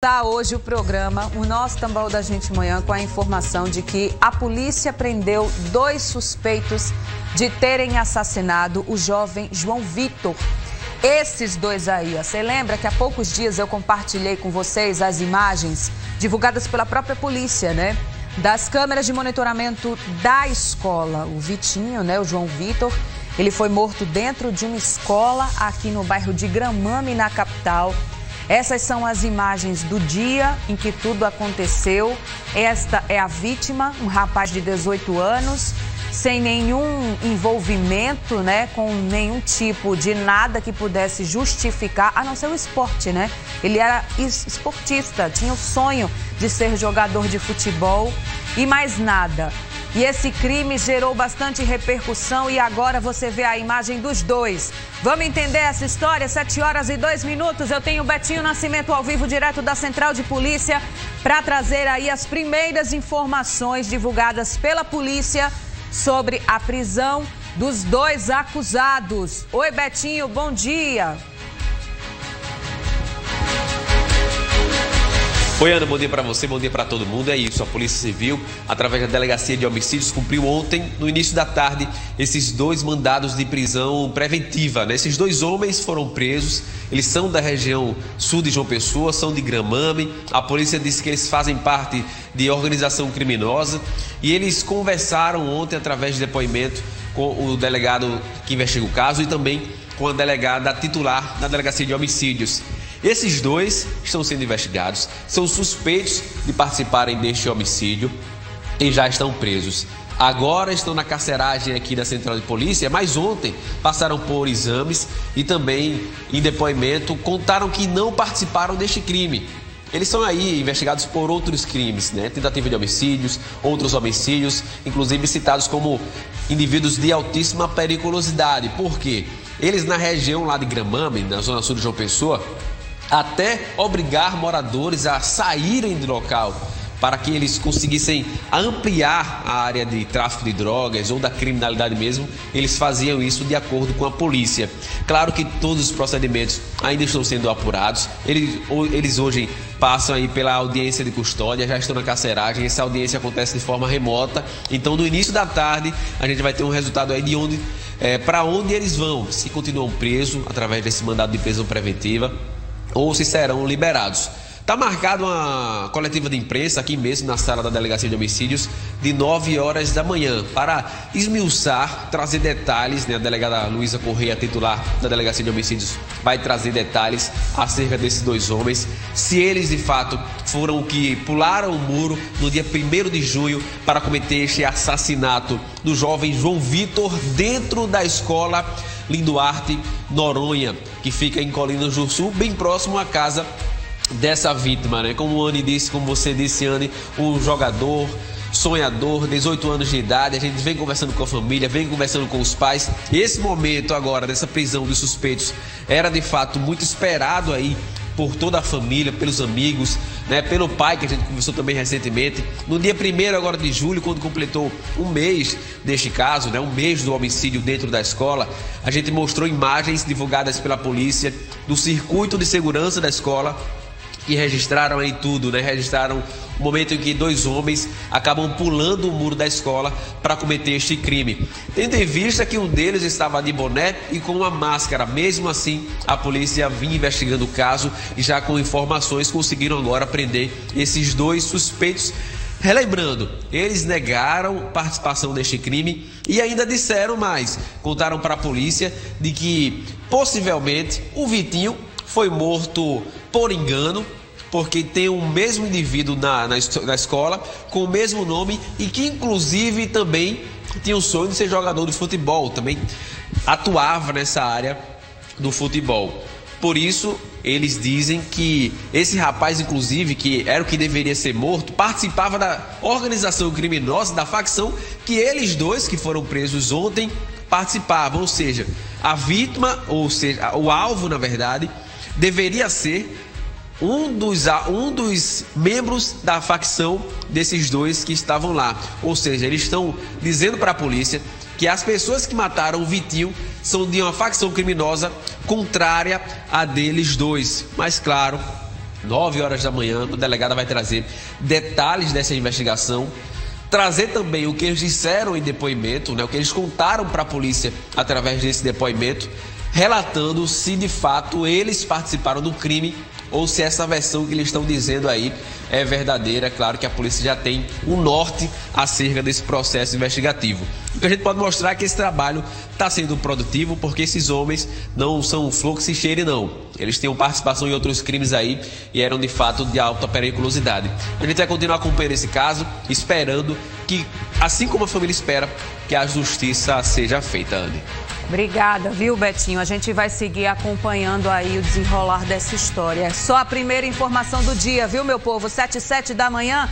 Tá hoje o programa, o nosso Tambal da Gente Manhã, com a informação de que a polícia prendeu dois suspeitos de terem assassinado o jovem João Vitor. Esses dois aí, você lembra que há poucos dias eu compartilhei com vocês as imagens divulgadas pela própria polícia, né? Das câmeras de monitoramento da escola. O Vitinho, né? O João Vitor, ele foi morto dentro de uma escola aqui no bairro de Gramame, na capital. Essas são as imagens do dia em que tudo aconteceu. Esta é a vítima, um rapaz de 18 anos, sem nenhum envolvimento, né, com nenhum tipo de nada que pudesse justificar, a não ser o esporte, né? Ele era esportista, tinha o sonho de ser jogador de futebol e mais nada. E esse crime gerou bastante repercussão e agora você vê a imagem dos dois. Vamos entender essa história? Sete horas e dois minutos. Eu tenho Betinho Nascimento ao vivo, direto da Central de Polícia, para trazer aí as primeiras informações divulgadas pela polícia sobre a prisão dos dois acusados. Oi, Betinho, bom dia. Oi, Ana, bom dia para você, bom dia para todo mundo. É isso, a Polícia Civil, através da Delegacia de Homicídios, cumpriu ontem, no início da tarde, esses dois mandados de prisão preventiva. Né? Esses dois homens foram presos, eles são da região sul de João Pessoa, são de Gramame. A polícia disse que eles fazem parte de organização criminosa e eles conversaram ontem, através de depoimento, com o delegado que investiga o caso e também com a delegada titular da Delegacia de Homicídios. Esses dois estão sendo investigados, são suspeitos de participarem deste homicídio e já estão presos. Agora estão na carceragem aqui da Central de Polícia, mas ontem passaram por exames e também em depoimento contaram que não participaram deste crime. Eles são aí investigados por outros crimes, né? Tentativa de homicídios, outros homicídios, inclusive citados como indivíduos de altíssima periculosidade. Por quê? Eles na região lá de Gramame, na zona sul de João Pessoa, até obrigar moradores a saírem do local para que eles conseguissem ampliar a área de tráfico de drogas ou da criminalidade mesmo, eles faziam isso de acordo com a polícia. Claro que todos os procedimentos ainda estão sendo apurados, eles, eles hoje passam aí pela audiência de custódia, já estão na carceragem, essa audiência acontece de forma remota, então no início da tarde a gente vai ter um resultado aí de onde, é, para onde eles vão, se continuam presos através desse mandado de prisão preventiva ou se serão liberados. Está marcada uma coletiva de imprensa aqui mesmo na sala da Delegacia de Homicídios de 9 horas da manhã para esmiuçar, trazer detalhes. Né? A delegada Luísa Correia, titular da Delegacia de Homicídios, vai trazer detalhes acerca desses dois homens. Se eles de fato foram que pularam o muro no dia 1 de junho para cometer este assassinato do jovem João Vitor dentro da escola Linduarte Noronha, que fica em Colinas do Sul, bem próximo à casa dessa vítima, né? Como o Anne disse, como você disse, Anne, um jogador, sonhador, 18 anos de idade, a gente vem conversando com a família, vem conversando com os pais. Esse momento agora dessa prisão dos suspeitos era de fato muito esperado aí por toda a família, pelos amigos, né, pelo pai que a gente conversou também recentemente. No dia 1 agora de julho, quando completou um mês deste caso, né, um mês do homicídio dentro da escola, a gente mostrou imagens divulgadas pela polícia do circuito de segurança da escola que registraram aí tudo, né? Registraram o momento em que dois homens acabam pulando o muro da escola para cometer este crime. Tendo em vista que um deles estava de boné e com uma máscara, mesmo assim, a polícia vinha investigando o caso e já com informações conseguiram agora prender esses dois suspeitos. Relembrando, eles negaram participação neste crime e ainda disseram mais. Contaram para a polícia de que possivelmente o Vitinho foi morto por engano porque tem o mesmo indivíduo na, na, na escola, com o mesmo nome e que, inclusive, também tinha o sonho de ser jogador de futebol, também atuava nessa área do futebol. Por isso, eles dizem que esse rapaz, inclusive, que era o que deveria ser morto, participava da organização criminosa, da facção que eles dois, que foram presos ontem, participavam. Ou seja, a vítima, ou seja, o alvo, na verdade, deveria ser um dos, um dos membros da facção desses dois que estavam lá. Ou seja, eles estão dizendo para a polícia que as pessoas que mataram o Vitinho são de uma facção criminosa contrária a deles dois. Mas claro, 9 horas da manhã. A delegada vai trazer detalhes dessa investigação trazer também o que eles disseram em depoimento, né, o que eles contaram para a polícia através desse depoimento, relatando se de fato eles participaram do crime ou se essa versão que eles estão dizendo aí é verdadeira. É claro que a polícia já tem um norte acerca desse processo investigativo. O que a gente pode mostrar é que esse trabalho está sendo produtivo porque esses homens não são fluxo e cheire, não. Eles têm participação em outros crimes aí e eram de fato de alta periculosidade. A gente vai continuar acompanhando esse caso, esperando que, assim como a família espera, que a justiça seja feita, Andy. Obrigada, viu, Betinho? A gente vai seguir acompanhando aí o desenrolar dessa história. É só a primeira informação do dia, viu, meu povo? 7 e 7 da manhã.